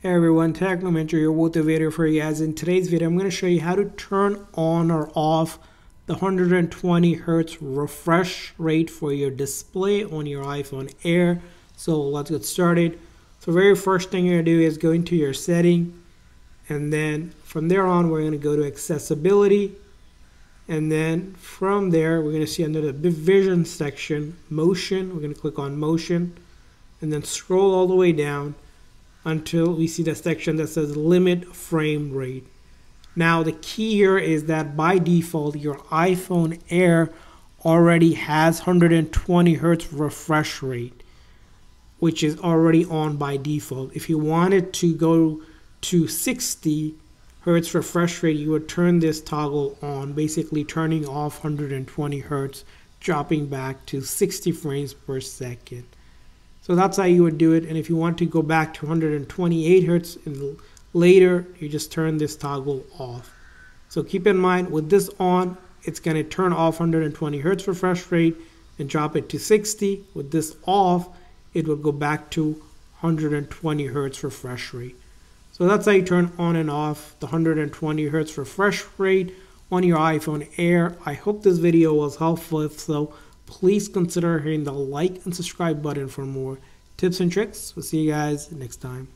Hey everyone, Technomentary here with a video for you guys. In today's video, I'm going to show you how to turn on or off the 120 Hertz refresh rate for your display on your iPhone Air. So let's get started. So very first thing you're going to do is go into your setting and then from there on we're going to go to accessibility and then from there we're going to see under the vision section motion we're going to click on motion and then scroll all the way down until we see the section that says limit frame rate. Now the key here is that by default your iPhone Air already has 120 Hertz refresh rate which is already on by default. If you wanted to go to 60 Hertz refresh rate you would turn this toggle on basically turning off 120 Hertz dropping back to 60 frames per second. So that's how you would do it. And if you want to go back to 128 hertz and later, you just turn this toggle off. So keep in mind with this on, it's going to turn off 120 hertz refresh rate and drop it to 60. With this off, it will go back to 120 hertz refresh rate. So that's how you turn on and off the 120 hertz refresh rate on your iPhone Air. I hope this video was helpful. If so, please consider hitting the like and subscribe button for more tips and tricks. We'll see you guys next time.